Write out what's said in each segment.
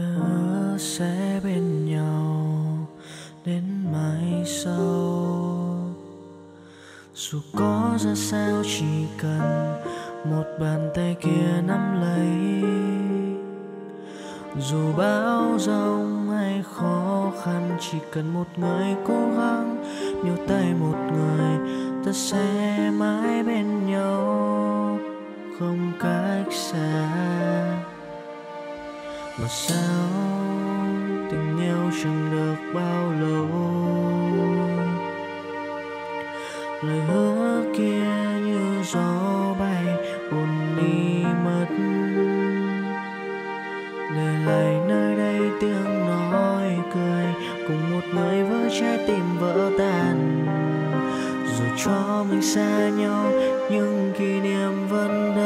đã sẽ bên nhau đến mai sau. Dù có ra sao chỉ cần một bàn tay kia nắm lấy. Dù bão giông hay khó khăn, chỉ cần một người cố gắng, nhiều tay một người, ta sẽ lâu lời hứa kia như gió bay, buồn đi mất. Để lại nơi đây tiếng nói cười, cùng một người với trái tim vỡ tan. Dù cho mình xa nhau, nhưng kỷ niệm vẫn đang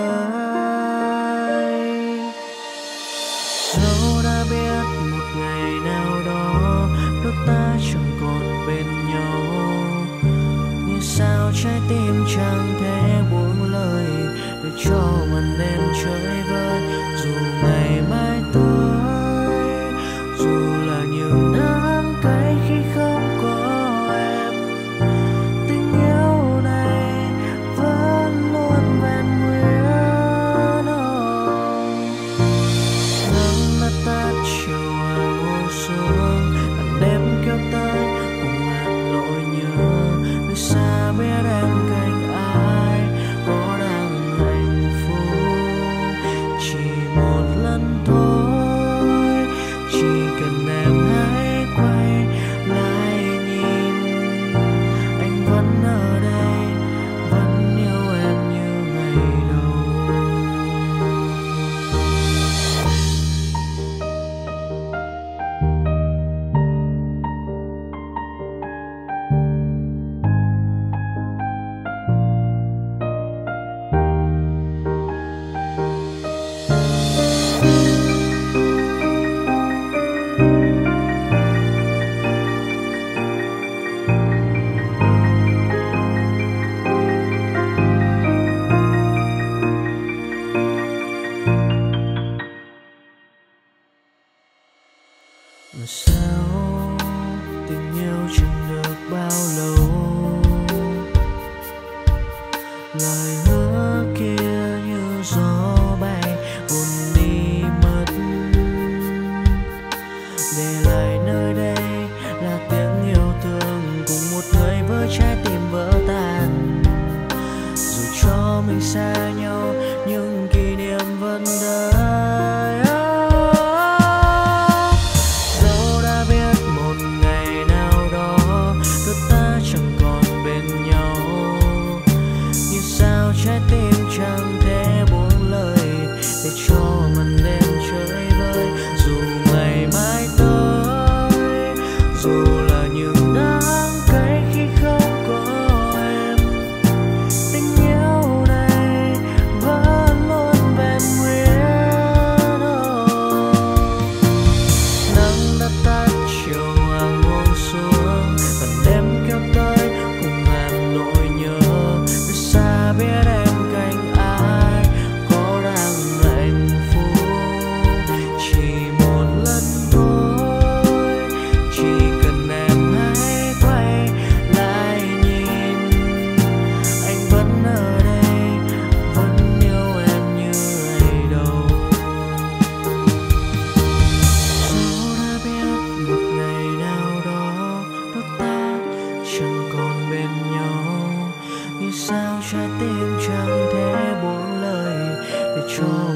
trái tim chẳng thể buông lời để cho màn đêm chơi vơi. Để lại nơi đây là tiếng yêu thương cùng một người với trái tim vỡ tan dù cho mình xa nhau, nhưng kỷ niệm vẫn đời. dẫu đã biết một ngày nào đó đôi ta chẳng còn bên nhau nhưng sao trái tim chẳng còn bên nhau. Vì sao trái tim chẳng thể buông lời để cho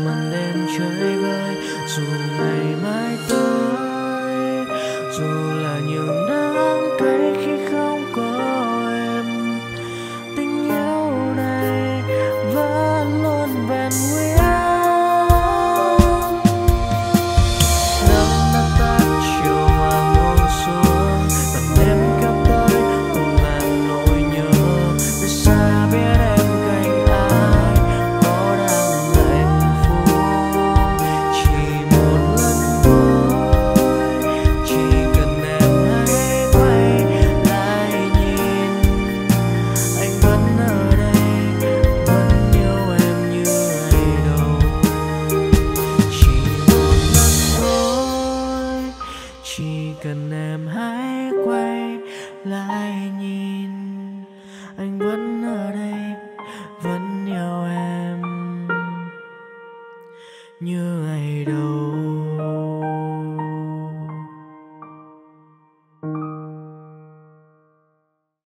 cần em hãy quay lại nhìn. Anh vẫn ở đây vẫn yêu em. Như